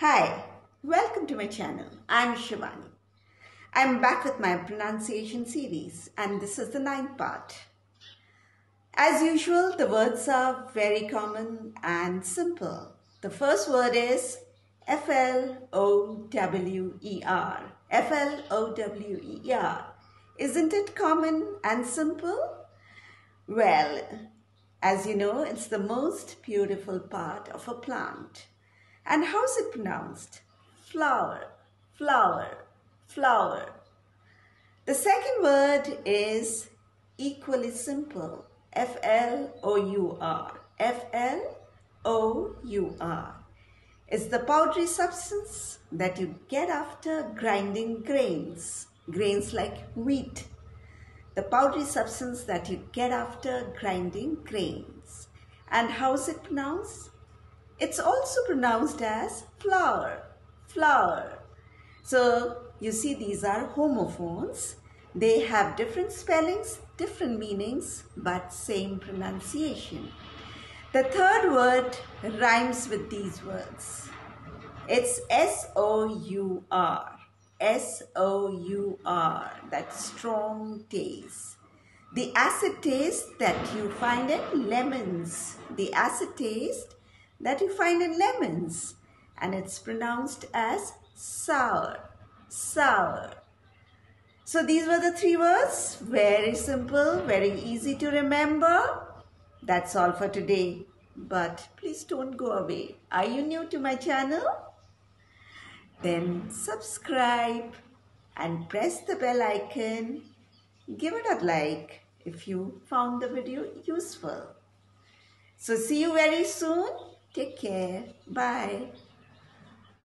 Hi, welcome to my channel. I'm Shivani. I'm back with my pronunciation series and this is the ninth part. As usual, the words are very common and simple. The first word is F-L-O-W-E-R. F-L-O-W-E-R. Isn't it common and simple? Well, as you know, it's the most beautiful part of a plant. And how's it pronounced? Flower, flower, flower. The second word is equally simple. F-L-O-U-R. F-L-O-U-R. It's the powdery substance that you get after grinding grains. Grains like wheat. The powdery substance that you get after grinding grains. And how's it pronounced? It's also pronounced as flower, flower. So you see these are homophones. They have different spellings, different meanings, but same pronunciation. The third word rhymes with these words. It's S-O-U-R. S-O-U-R, that strong taste. The acid taste that you find in lemons. The acid taste that you find in lemons and it's pronounced as sour, sour. So these were the three words, very simple, very easy to remember. That's all for today. But please don't go away. Are you new to my channel? Then subscribe and press the bell icon. Give it a like if you found the video useful. So see you very soon. Take care. Bye.